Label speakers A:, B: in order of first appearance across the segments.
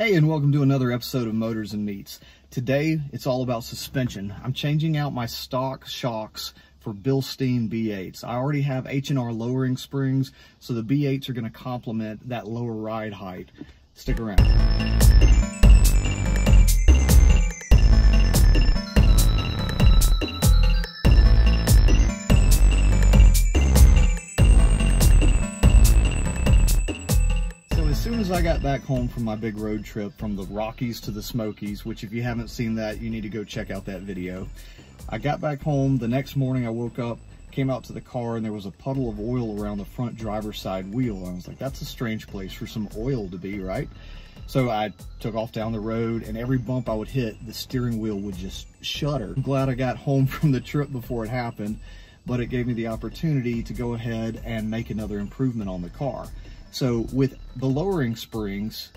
A: Hey, and welcome to another episode of Motors and Meats. Today, it's all about suspension. I'm changing out my stock shocks for Bilstein B8s. I already have H&R lowering springs, so the B8s are gonna complement that lower ride height. Stick around. Got back home from my big road trip from the Rockies to the Smokies, which if you haven't seen that, you need to go check out that video. I got back home, the next morning I woke up, came out to the car and there was a puddle of oil around the front driver's side wheel. I was like, that's a strange place for some oil to be, right? So I took off down the road and every bump I would hit, the steering wheel would just shudder. I'm glad I got home from the trip before it happened, but it gave me the opportunity to go ahead and make another improvement on the car. So with the lowering springs,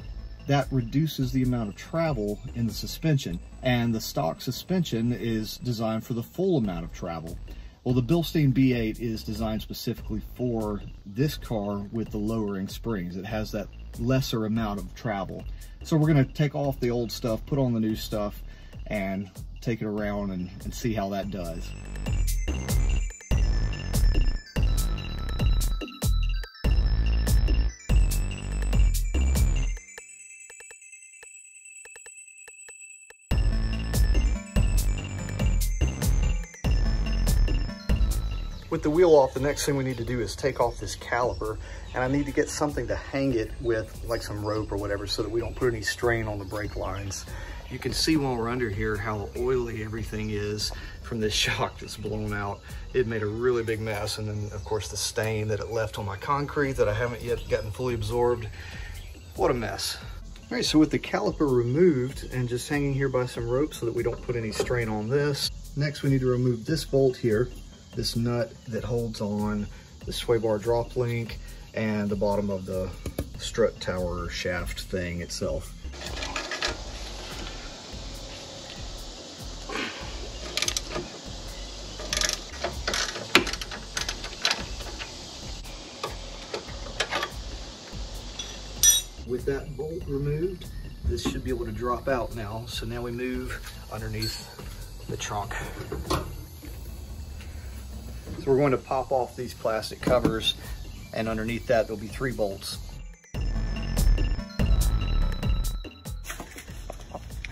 A: that reduces the amount of travel in the suspension. And the stock suspension is designed for the full amount of travel. Well, the Bilstein B8 is designed specifically for this car with the lowering springs. It has that lesser amount of travel. So we're gonna take off the old stuff, put on the new stuff, and take it around and, and see how that does. With the wheel off, the next thing we need to do is take off this caliper and I need to get something to hang it with like some rope or whatever so that we don't put any strain on the brake lines. You can see while we're under here how oily everything is from this shock that's blown out. It made a really big mess and then of course the stain that it left on my concrete that I haven't yet gotten fully absorbed. What a mess. All right, so with the caliper removed and just hanging here by some rope so that we don't put any strain on this, next we need to remove this bolt here this nut that holds on the sway bar drop link and the bottom of the strut tower shaft thing itself. With that bolt removed, this should be able to drop out now. So now we move underneath the trunk. So we're going to pop off these plastic covers and underneath that there'll be three bolts.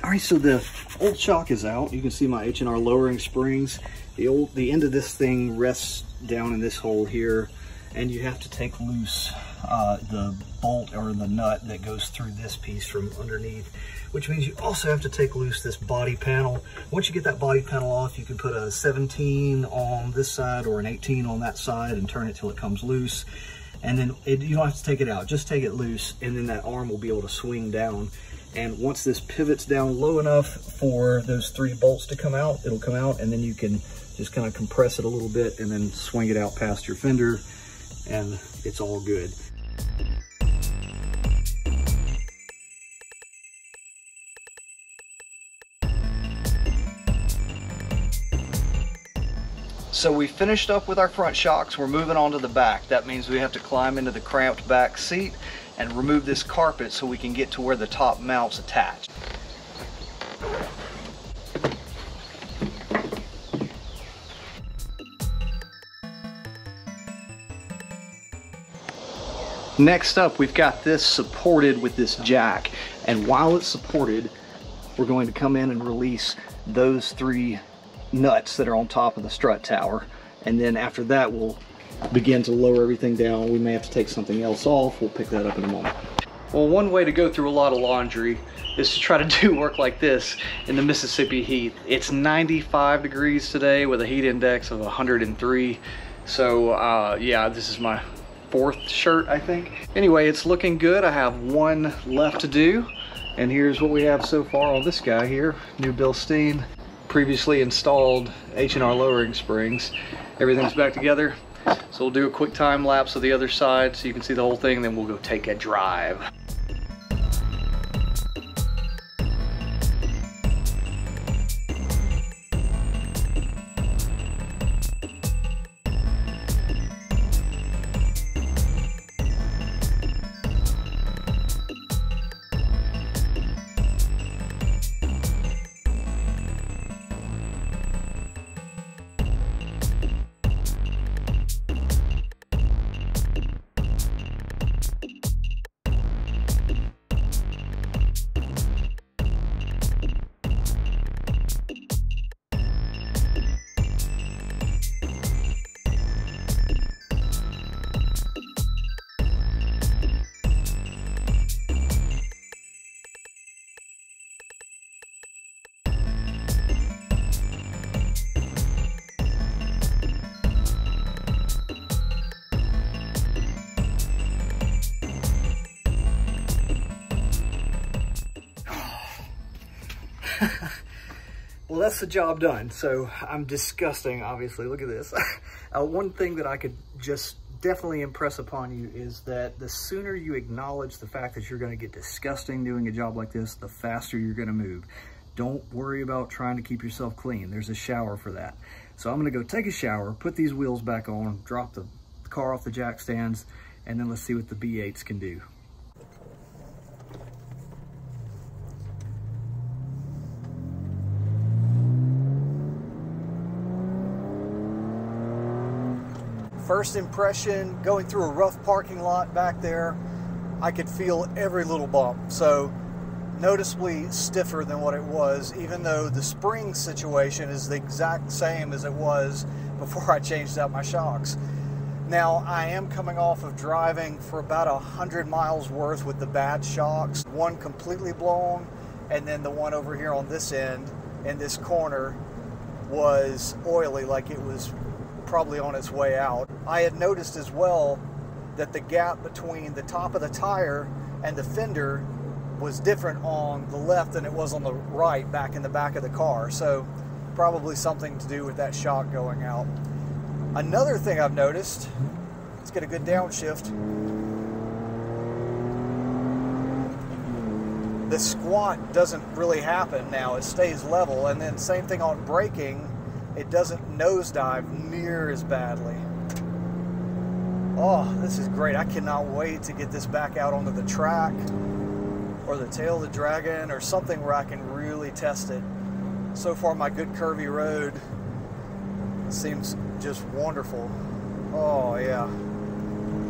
A: All right, so the old shock is out. You can see my H&R lowering springs. The old, the end of this thing rests down in this hole here and you have to take loose uh, the bolt or the nut that goes through this piece from underneath, which means you also have to take loose this body panel. Once you get that body panel off, you can put a 17 on this side or an 18 on that side and turn it till it comes loose. And then it, you don't have to take it out, just take it loose and then that arm will be able to swing down. And once this pivots down low enough for those three bolts to come out, it'll come out and then you can just kind of compress it a little bit and then swing it out past your fender and it's all good. So we finished up with our front shocks. We're moving on to the back. That means we have to climb into the cramped back seat and remove this carpet so we can get to where the top mount's attached. Next up, we've got this supported with this jack. And while it's supported, we're going to come in and release those three nuts that are on top of the strut tower. And then after that, we'll begin to lower everything down. We may have to take something else off. We'll pick that up in a moment. Well, one way to go through a lot of laundry is to try to do work like this in the Mississippi heat. It's 95 degrees today with a heat index of 103. So uh, yeah, this is my fourth shirt, I think. Anyway, it's looking good. I have one left to do. And here's what we have so far on this guy here, new Bilstein previously installed H&R lowering springs. Everything's back together. So we'll do a quick time lapse of the other side so you can see the whole thing, then we'll go take a drive. That's the job done. So I'm disgusting, obviously. Look at this. uh, one thing that I could just definitely impress upon you is that the sooner you acknowledge the fact that you're going to get disgusting doing a job like this, the faster you're going to move. Don't worry about trying to keep yourself clean. There's a shower for that. So I'm going to go take a shower, put these wheels back on, drop the car off the jack stands, and then let's see what the B8s can do. First impression, going through a rough parking lot back there, I could feel every little bump. So noticeably stiffer than what it was, even though the spring situation is the exact same as it was before I changed out my shocks. Now, I am coming off of driving for about a hundred miles worth with the bad shocks, one completely blown, and then the one over here on this end in this corner was oily, like it was probably on its way out. I had noticed as well that the gap between the top of the tire and the fender was different on the left than it was on the right back in the back of the car. So probably something to do with that shock going out. Another thing I've noticed, let's get a good downshift. The squat doesn't really happen now. It stays level. And then same thing on braking it doesn't nosedive near as badly. Oh, this is great. I cannot wait to get this back out onto the track or the tail of the dragon or something where I can really test it. So far, my good curvy road seems just wonderful. Oh, yeah.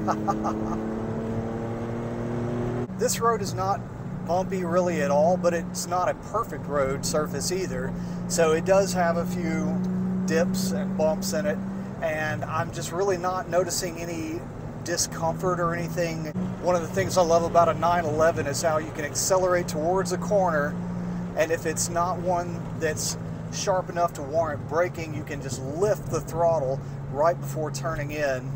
A: this road is not bumpy really at all, but it's not a perfect road surface either. So it does have a few dips and bumps in it, and I'm just really not noticing any discomfort or anything. One of the things I love about a 911 is how you can accelerate towards a corner, and if it's not one that's sharp enough to warrant braking, you can just lift the throttle right before turning in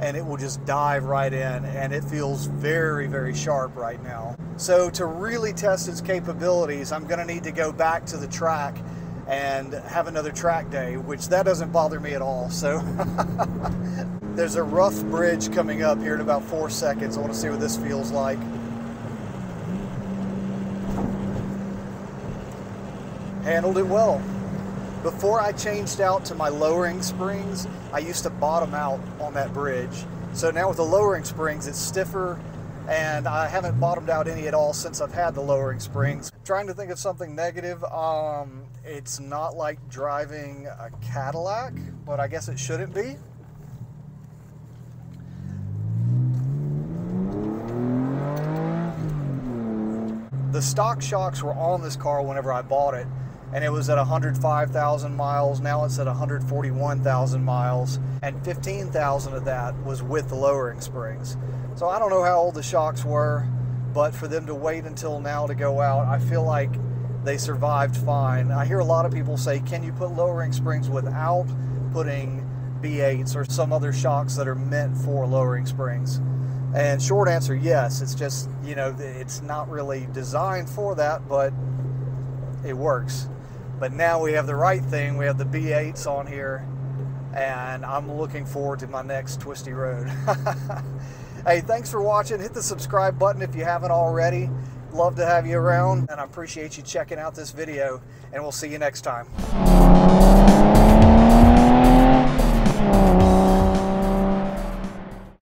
A: and it will just dive right in and it feels very very sharp right now so to really test its capabilities I'm gonna need to go back to the track and have another track day, which that doesn't bother me at all. So there's a rough bridge coming up here in about four seconds. I want to see what this feels like. Handled it well. Before I changed out to my lowering springs, I used to bottom out on that bridge. So now with the lowering springs, it's stiffer and I haven't bottomed out any at all since I've had the lowering springs. Trying to think of something negative. Um, it's not like driving a Cadillac, but I guess it shouldn't be. The stock shocks were on this car whenever I bought it, and it was at 105,000 miles. Now it's at 141,000 miles, and 15,000 of that was with the lowering springs. So I don't know how old the shocks were, but for them to wait until now to go out, I feel like they survived fine. I hear a lot of people say, can you put lowering springs without putting B8s or some other shocks that are meant for lowering springs? And short answer, yes. It's just, you know, it's not really designed for that, but it works. But now we have the right thing. We have the B8s on here, and I'm looking forward to my next twisty road. Hey, thanks for watching. Hit the subscribe button if you haven't already. Love to have you around, and I appreciate you checking out this video, and we'll see you next time.